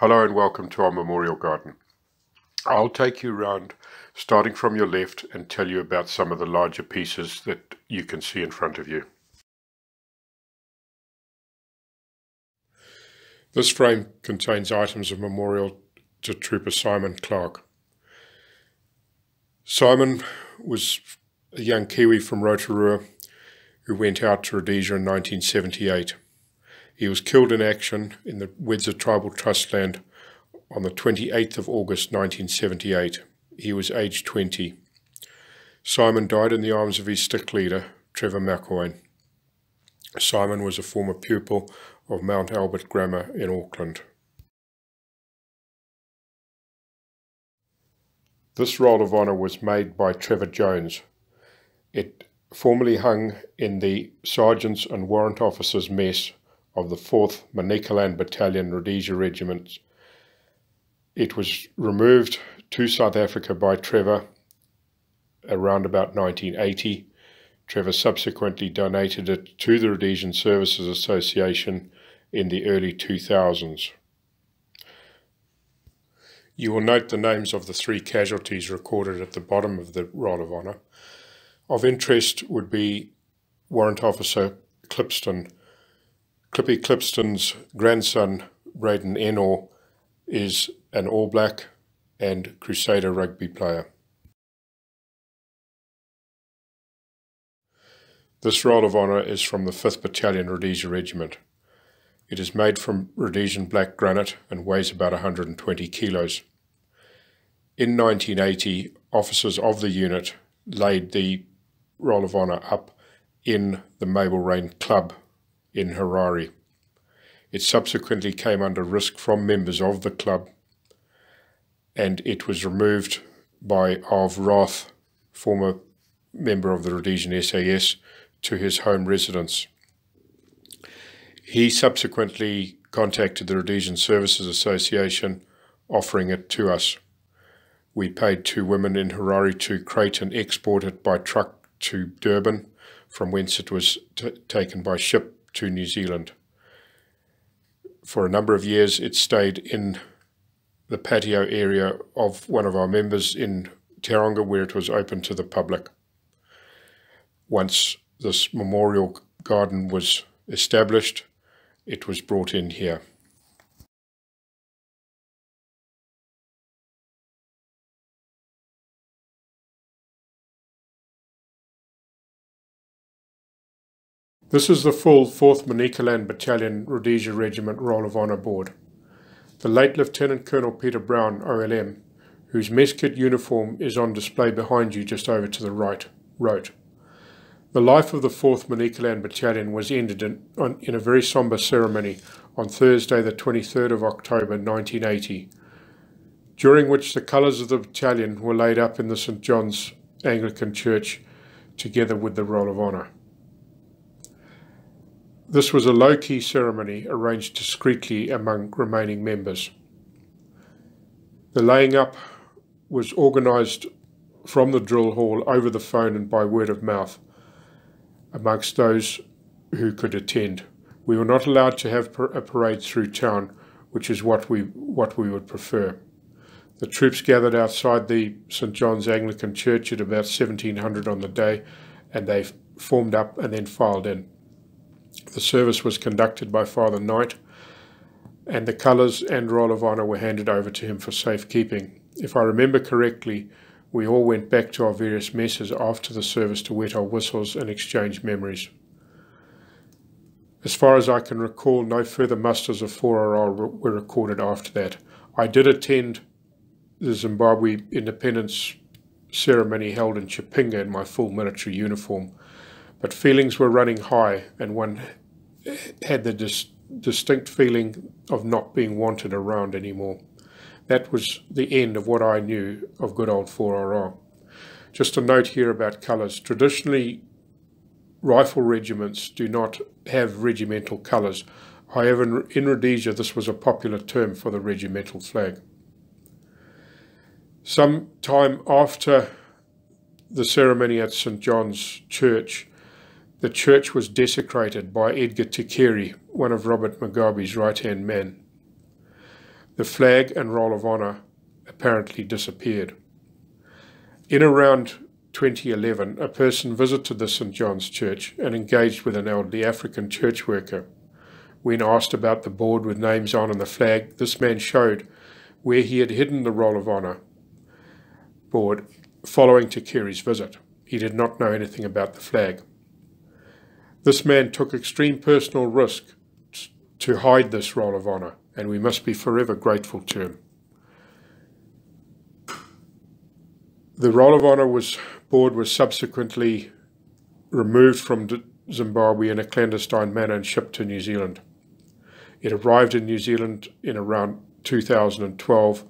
Hello and welcome to our memorial garden. I'll take you around starting from your left and tell you about some of the larger pieces that you can see in front of you. This frame contains items of memorial to Trooper Simon Clark. Simon was a young Kiwi from Rotorua who went out to Rhodesia in 1978. He was killed in action in the Wedza Tribal Trust land on the 28th of August 1978. He was aged 20. Simon died in the arms of his stick leader, Trevor McElwain. Simon was a former pupil of Mount Albert Grammar in Auckland. This roll of honour was made by Trevor Jones. It formerly hung in the Sergeants and Warrant Officers Mess of the 4th Manicaland Battalion Rhodesia Regiment. It was removed to South Africa by Trevor around about 1980. Trevor subsequently donated it to the Rhodesian Services Association in the early 2000s. You will note the names of the three casualties recorded at the bottom of the Roll of Honour. Of interest would be Warrant Officer Clipston, Clippy Clipston's grandson, Braydon Ennor, is an All Black and Crusader rugby player. This Roll of Honour is from the 5th Battalion Rhodesia Regiment. It is made from Rhodesian black granite and weighs about 120 kilos. In 1980, officers of the unit laid the Roll of Honour up in the Mabelreign Club in Harare. It subsequently came under risk from members of the club and it was removed by Arv Roth, former member of the Rhodesian SAS, to his home residence. He subsequently contacted the Rhodesian Services Association offering it to us. We paid two women in Harare to crate and export it by truck to Durban, from whence it was taken by ship to New Zealand. For a number of years, it stayed in the patio area of one of our members in Tauranga, where it was open to the public. Once this memorial garden was established, it was brought in here. This is the full 4th Manicaland Battalion Rhodesia Regiment Roll of Honour Board. The late Lieutenant Colonel Peter Brown, OLM, whose mess kit uniform is on display behind you just over to the right, wrote, The life of the 4th Manicaland Battalion was ended in, on, in a very sombre ceremony on Thursday the 23rd of October 1980, during which the colours of the battalion were laid up in the St John's Anglican Church together with the Roll of Honour. This was a low-key ceremony arranged discreetly among remaining members. The laying up was organised from the drill hall over the phone and by word of mouth amongst those who could attend. We were not allowed to have a parade through town, which is what we, what we would prefer. The troops gathered outside the St John's Anglican Church at about 1700 on the day, and they formed up and then filed in. The service was conducted by Father Knight, and the colours and Roll of Honour were handed over to him for safekeeping. If I remember correctly, we all went back to our various messes after the service to wet our whistles and exchange memories. As far as I can recall, no further musters of 4RR were recorded after that. I did attend the Zimbabwe independence ceremony held in Chipinge in my full military uniform, but feelings were running high, and one had the dis distinct feeling of not being wanted around anymore. That was the end of what I knew of good old 4RR. Just a note here about colours. Traditionally, rifle regiments do not have regimental colours. However, in Rhodesia, this was a popular term for the regimental flag. Some time after the ceremony at St John's Church, the church was desecrated by Edgar Tekere, one of Robert Mugabe's right-hand men. the flag and roll of honour apparently disappeared. In around 2011, a person visited the St John's Church and engaged with an elderly African church worker. When asked about the board with names on and the flag, this man showed where he had hidden the Roll of Honour board following Tekere's visit. He did not know anything about the flag. This man took extreme personal risk to hide this Roll of Honour, and we must be forever grateful to him. The Roll of Honour was board was subsequently removed from Zimbabwe in a clandestine manner and shipped to New Zealand. It arrived in New Zealand in around 2012,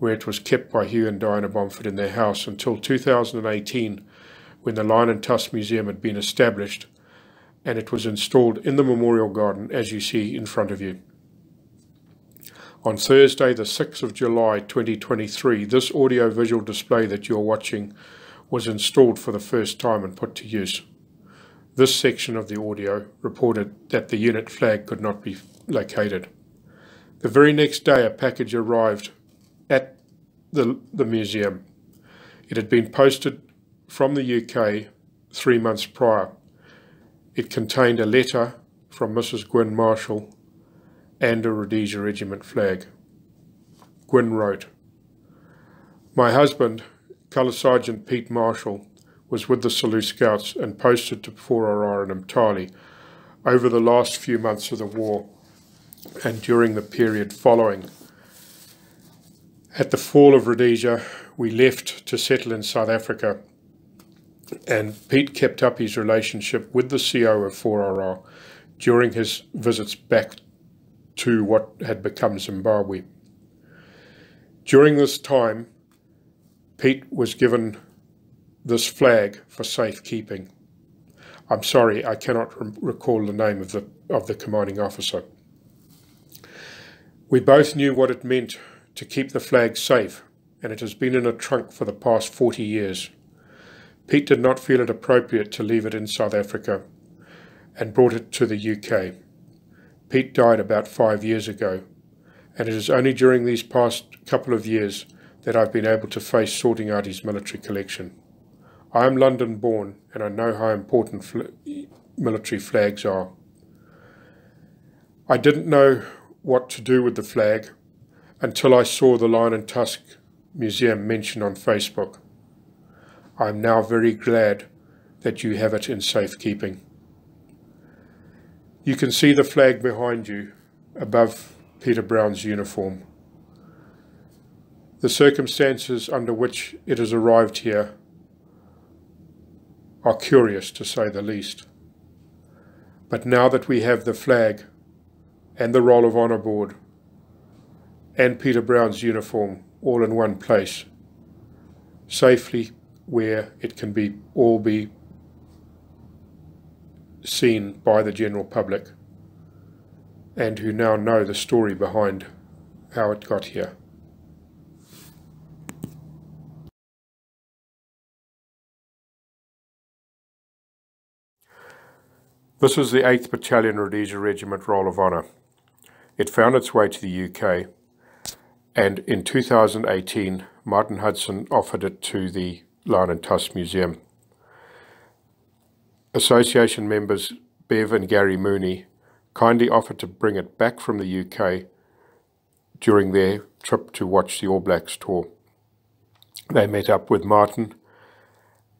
where it was kept by Hugh and Diana Bomford in their house until 2018, when the Lion and Tusk Museum had been established and it was installed in the Memorial Garden as you see in front of you. On Thursday, the 6th of July 2023, this audio-visual display that you're watching was installed for the first time and put to use. This section of the audio reported that the unit flag could not be located. The very next day, a package arrived at the, the museum. It had been posted from the UK three months prior. It contained a letter from Mrs. Gwyn Marshall and a Rhodesia Regiment flag. Gwyn wrote, My husband, Colour Sergeant Pete Marshall, was with the Selous Scouts and posted to 4RR in Umtali over the last few months of the war and during the period following. At the fall of Rhodesia, we left to settle in South Africa, and Pete kept up his relationship with the CO of 4RR during his visits back to what had become Zimbabwe. During this time, Pete was given this flag for safekeeping. I'm sorry, I cannot re recall the name of the, of the commanding officer. We both knew what it meant to keep the flag safe, and it has been in a trunk for the past 40 years. Pete did not feel it appropriate to leave it in South Africa and brought it to the UK. Pete died about five years ago, and it is only during these past couple of years that I've been able to face sorting out his military collection. I am London born and I know how important fl military flags are. I didn't know what to do with the flag until I saw the Lion and Tusk Museum mentioned on Facebook. I am now very glad that you have it in safekeeping. You can see the flag behind you above Peter Brown's uniform. The circumstances under which it has arrived here are curious to say the least. But now that we have the flag and the roll of honour board and Peter Brown's uniform all in one place, safely where it can be all be seen by the general public and who now know the story behind how it got here. This is the 8th Battalion Rhodesia Regiment Roll of Honour. It found its way to the UK and in 2018 Martin Hudson offered it to the Lion and Tusk Museum. Association members Bev and Gary Mooney kindly offered to bring it back from the UK during their trip to watch the All Blacks tour. They met up with Martin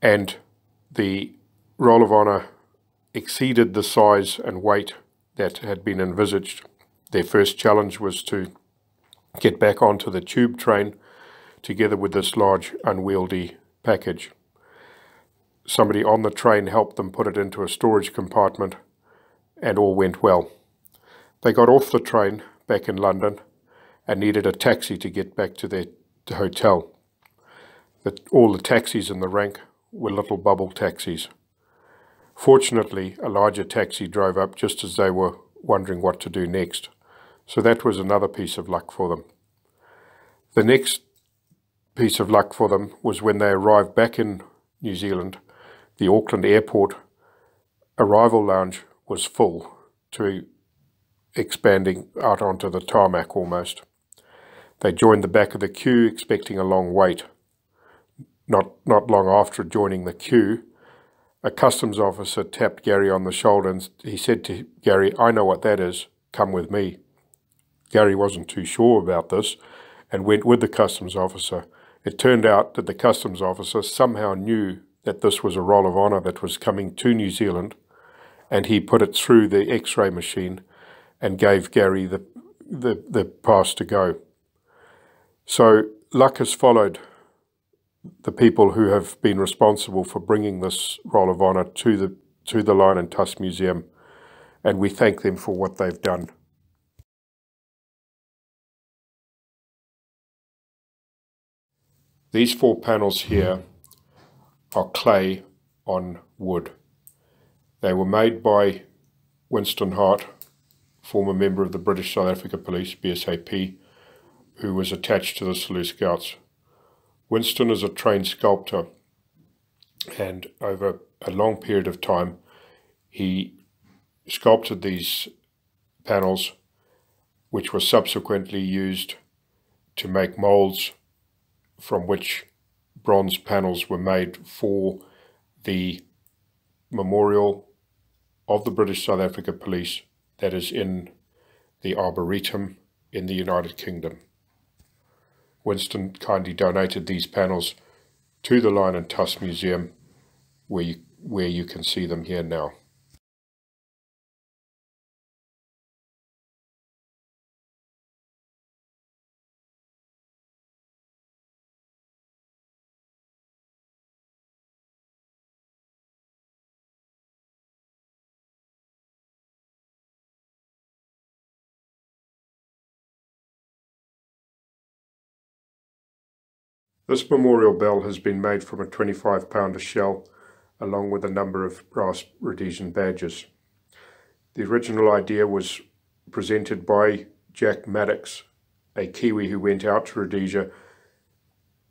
and the Roll of Honour exceeded the size and weight that had been envisaged. Their first challenge was to get back onto the tube train together with this large unwieldy package. Somebody on the train helped them put it into a storage compartment and all went well. They got off the train back in London and needed a taxi to get back to their hotel. That all the taxis in the rank were little bubble taxis. Fortunately, a larger taxi drove up just as they were wondering what to do next, so that was another piece of luck for them. The next piece of luck for them was when they arrived back in New Zealand, the Auckland airport arrival lounge was full to expanding out onto the tarmac almost. They joined the back of the queue expecting a long wait. Not, not long after joining the queue, a customs officer tapped Gary on the shoulder and he said to Gary, I know what that is, come with me. Gary wasn't too sure about this and went with the customs officer. It turned out that the customs officer somehow knew that this was a roll of honour that was coming to New Zealand and he put it through the x-ray machine and gave Gary the, the, the pass to go. So luck has followed the people who have been responsible for bringing this roll of honour to the, to the Lion and Tusk Museum and we thank them for what they've done. These four panels here are clay on wood. They were made by Winston Hart, former member of the British South Africa Police, BSAP, who was attached to the Selous Scouts. Winston is a trained sculptor and over a long period of time he sculpted these panels which were subsequently used to make molds from which bronze panels were made for the memorial of the British South Africa Police that is in the Arboretum in the United Kingdom. Winston kindly donated these panels to the Lion and Tusk Museum where you, where you can see them here now. This memorial bell has been made from a 25 pounder shell along with a number of brass Rhodesian badges. The original idea was presented by Jack Maddox, a Kiwi who went out to Rhodesia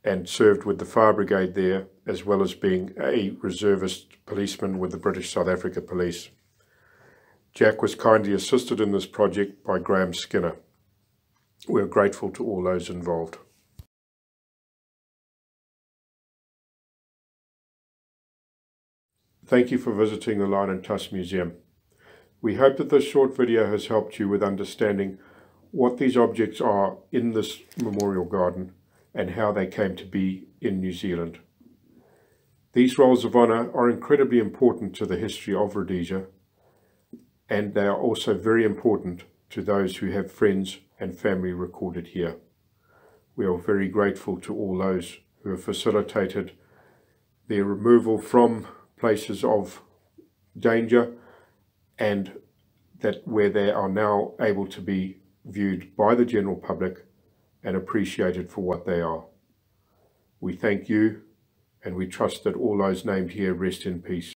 and served with the fire brigade there, as well as being a reservist policeman with the British South Africa Police. Jack was kindly assisted in this project by Graham Skinner. We are grateful to all those involved. Thank you for visiting the Lion and Tusk Museum. We hope that this short video has helped you with understanding what these objects are in this memorial garden and how they came to be in New Zealand. These rolls of honour are incredibly important to the history of Rhodesia and they are also very important to those who have friends and family recorded here. We are very grateful to all those who have facilitated their removal from places of danger and that where they are now able to be viewed by the general public and appreciated for what they are. We thank you and we trust that all those named here rest in peace.